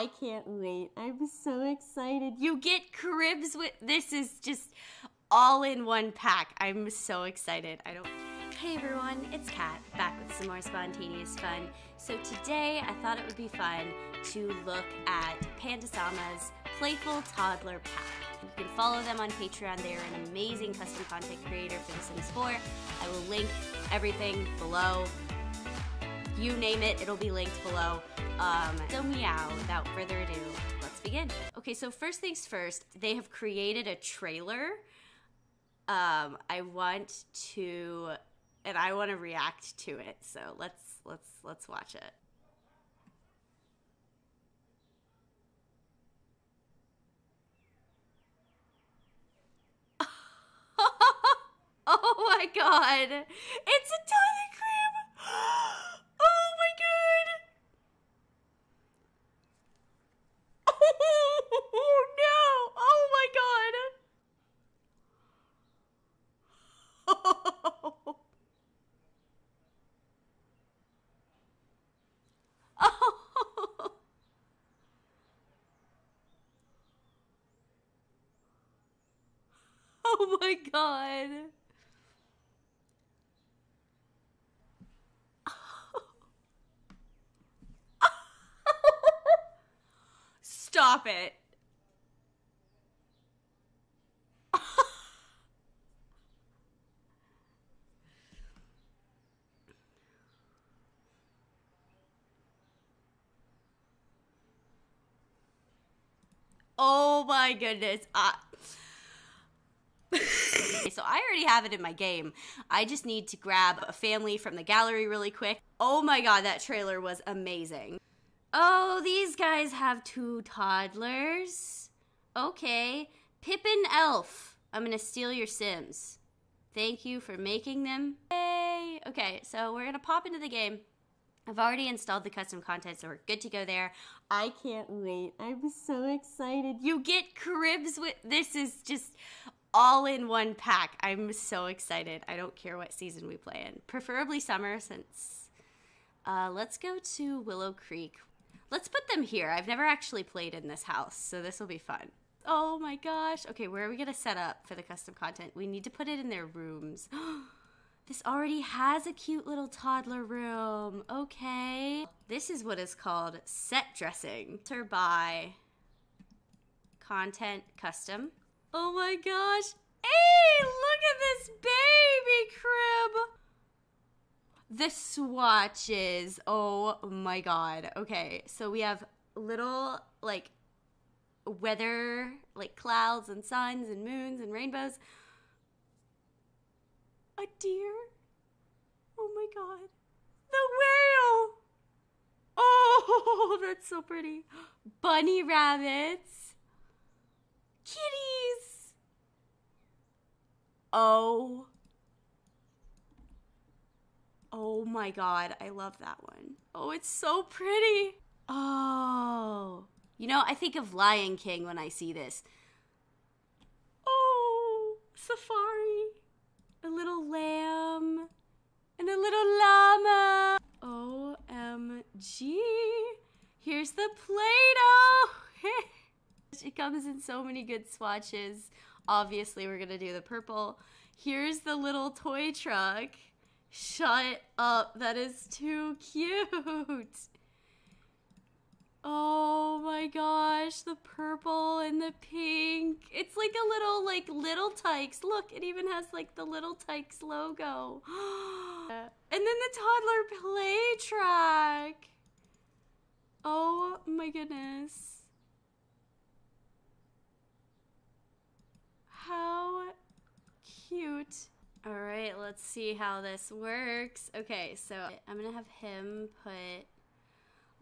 I can't wait. I'm so excited. You get cribs with this is just all in one pack. I'm so excited. I don't Hey everyone, it's Kat, back with some more spontaneous fun. So today I thought it would be fun to look at Pandasama's Playful Toddler Pack. You can follow them on Patreon. They're an amazing custom content creator for The Sims 4. I will link everything below. You name it, it'll be linked below. Um, so meow, without further ado, let's begin. Okay, so first things first, they have created a trailer. Um, I want to and I want to react to it. So let's let's let's watch it. oh my god. It's a tiny crib. Oh my god. Oh no. Oh my god. Oh. oh my god. Stop it. Oh my goodness. Uh, so I already have it in my game. I just need to grab a family from the gallery really quick. Oh my god, that trailer was amazing. Oh, these guys have two toddlers. Okay. Pippin Elf. I'm gonna steal your Sims. Thank you for making them. Yay! Okay, so we're gonna pop into the game. I've already installed the custom content, so we're good to go there. I can't wait. I'm so excited. You get cribs with this is just all in one pack. I'm so excited. I don't care what season we play in, preferably summer since uh, let's go to Willow Creek. Let's put them here. I've never actually played in this house, so this will be fun. Oh my gosh. Okay, where are we going to set up for the custom content? We need to put it in their rooms. This already has a cute little toddler room. Okay. This is what is called set dressing. Enter by content custom. Oh my gosh. Hey, look at this baby crib. The swatches. Oh my god. Okay, so we have little like weather, like clouds and suns and moons and rainbows. A deer? Oh my god. The whale! Oh, that's so pretty. Bunny rabbits. Kitties. Oh. Oh my god, I love that one. Oh, it's so pretty. Oh. You know, I think of Lion King when I see this. Oh, safari a little lamb, and a little llama. OMG. Here's the Play-Doh. it comes in so many good swatches. Obviously, we're going to do the purple. Here's the little toy truck. Shut up. That is too cute. Oh my gosh, the purple and the pink. It's like a little, like, Little Tikes. Look, it even has, like, the Little Tikes logo. and then the toddler play track. Oh my goodness. How cute. All right, let's see how this works. Okay, so I'm gonna have him put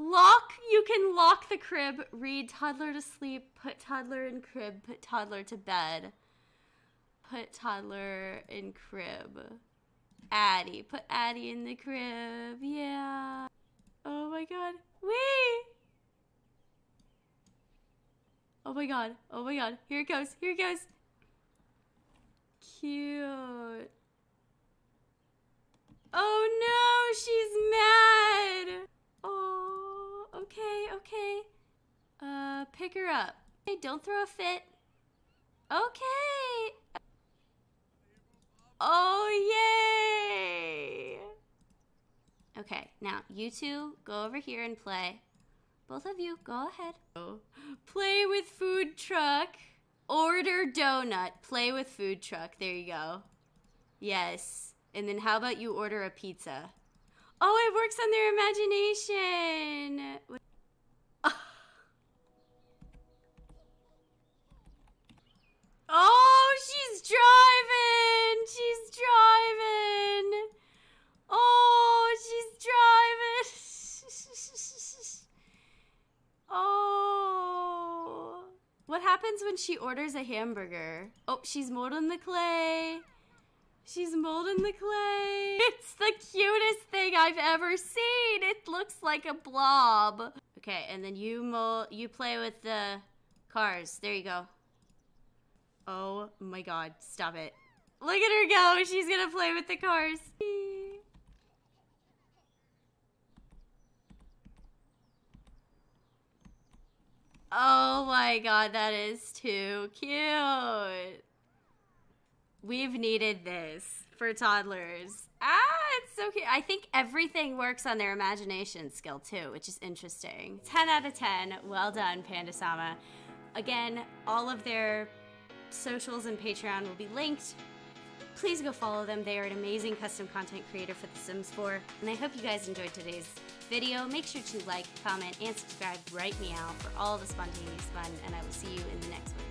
Lock, you can lock the crib, read toddler to sleep, put toddler in crib, put toddler to bed. Put toddler in crib. Addie, put Addie in the crib. Yeah. Oh my god. Wee! Oh my god. Oh my god. Here it goes. Here it goes. Cute. Oh no, she's mad. Oh okay, okay. Uh, pick her up. Hey, don't throw a fit. Okay. Oh, yay! Okay, now you two go over here and play. Both of you, go ahead. Play with food truck. Order donut. Play with food truck. There you go. Yes. And then how about you order a pizza? Oh, it works on their imagination. What happens when she orders a hamburger? Oh, she's molding the clay. She's molding the clay. It's the cutest thing I've ever seen. It looks like a blob. Okay, and then you mold, you play with the cars. There you go. Oh my god, stop it. Look at her go. She's gonna play with the cars. Oh my god, that is too cute. We've needed this for toddlers. Ah, it's so cute. I think everything works on their imagination skill too, which is interesting. 10 out of 10. Well done, Pandasama. Again, all of their socials and Patreon will be linked. Please go follow them. They are an amazing custom content creator for The Sims 4. And I hope you guys enjoyed today's video. Make sure to like, comment, and subscribe right meow for all the spontaneous fun, and I will see you in the next one.